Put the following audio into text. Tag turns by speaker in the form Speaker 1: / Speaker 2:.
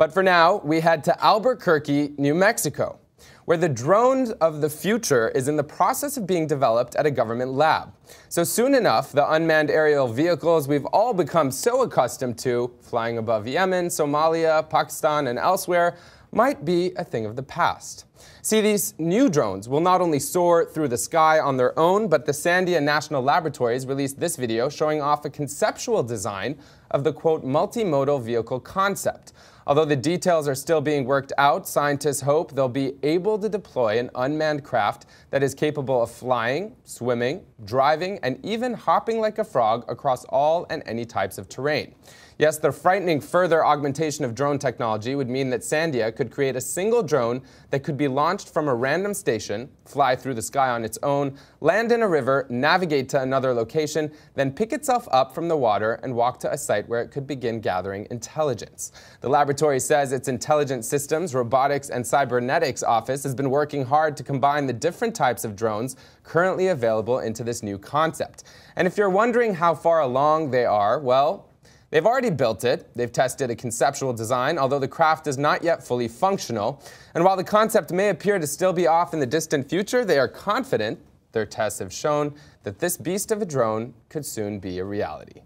Speaker 1: But for now, we head to Albuquerque, New Mexico, where the drone of the future is in the process of being developed at a government lab. So soon enough, the unmanned aerial vehicles we've all become so accustomed to, flying above Yemen, Somalia, Pakistan, and elsewhere, might be a thing of the past. See, these new drones will not only soar through the sky on their own, but the Sandia National Laboratories released this video showing off a conceptual design of the quote multimodal vehicle concept. Although the details are still being worked out, scientists hope they'll be able to deploy an unmanned craft that is capable of flying, swimming, driving, and even hopping like a frog across all and any types of terrain. Yes, the frightening further augmentation of drone technology would mean that Sandia could create a single drone that could be launched from a random station, fly through the sky on its own, land in a river, navigate to another location, then pick itself up from the water and walk to a site where it could begin gathering intelligence. The laboratory says its intelligent systems, robotics, and cybernetics office has been working hard to combine the different types of drones currently available into this new concept. And if you're wondering how far along they are, well, They've already built it. They've tested a conceptual design, although the craft is not yet fully functional. And while the concept may appear to still be off in the distant future, they are confident, their tests have shown, that this beast of a drone could soon be a reality.